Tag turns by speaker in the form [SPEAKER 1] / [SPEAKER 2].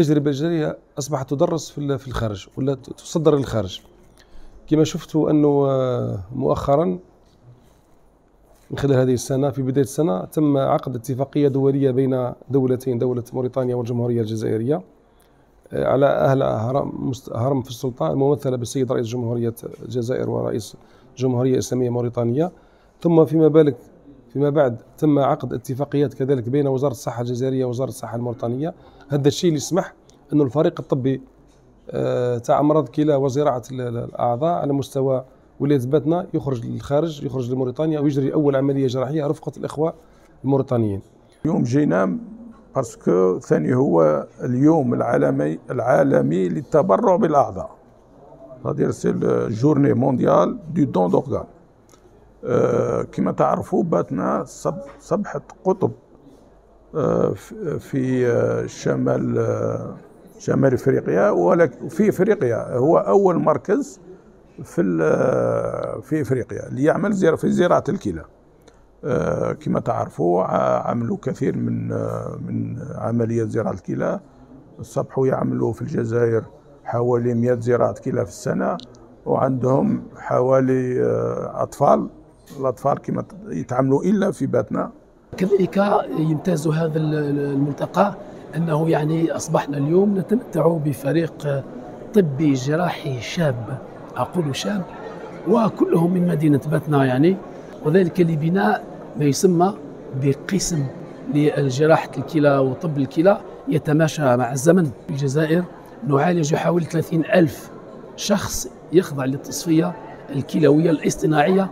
[SPEAKER 1] التجربة الجزائرية أصبحت تدرس في الخارج ولا تصدر للخارج. كما شفتوا أنه آه، مؤخرا من خلال هذه السنة في بداية السنة تم عقد اتفاقية دولية بين دولتين دولة موريتانيا والجمهورية الجزائرية آه، على أهل هرم, هرم في السلطان الممثلة بالسيد رئيس جمهورية الجزائر ورئيس الجمهورية الإسلامية موريتانيا ثم فيما بالك فيما بعد تم عقد اتفاقيات كذلك بين وزارة الصحة الجزائرية ووزارة الصحة الموريتانية. هذا الشيء اللي يسمح أنه الفريق الطبي آه، تاع أمراض الكلى وزراعة الأعضاء على مستوى ولاية باتنا يخرج للخارج يخرج لموريتانيا ويجري أول عملية جراحية رفقة الإخوة الموريتانيين.
[SPEAKER 2] اليوم جينا parce que ثاني هو اليوم العالمي العالمي للتبرع بالأعضاء. هذه c'est journée mondiale de don d'organes كما تعرفوا باتنا صبحة قطب آه، في آه، شمال آه، شمال إفريقيا وفي إفريقيا. هو أول مركز في في إفريقيا اللي يعمل زيارة في زراعة الكلى. كما تعرفوا عملوا كثير من من عمليات زراعة الكلى. صبحوا يعملوا في الجزائر حوالي 100 زراعة كلى في السنة وعندهم حوالي أطفال. الأطفال كما يتعاملوا إلا في باتنا.
[SPEAKER 3] كذلك يمتاز هذا الملتقى أنه يعني أصبحنا اليوم نتمتع بفريق طبي جراحي شاب أقول شاب وكلهم من مدينة باتنا يعني. وذلك لبناء ما يسمى بقسم لجراحة الكلى وطب الكلى يتماشى مع الزمن. في الجزائر نعالج حوالي 30 ألف شخص يخضع للتصفية الكلوية الاصطناعية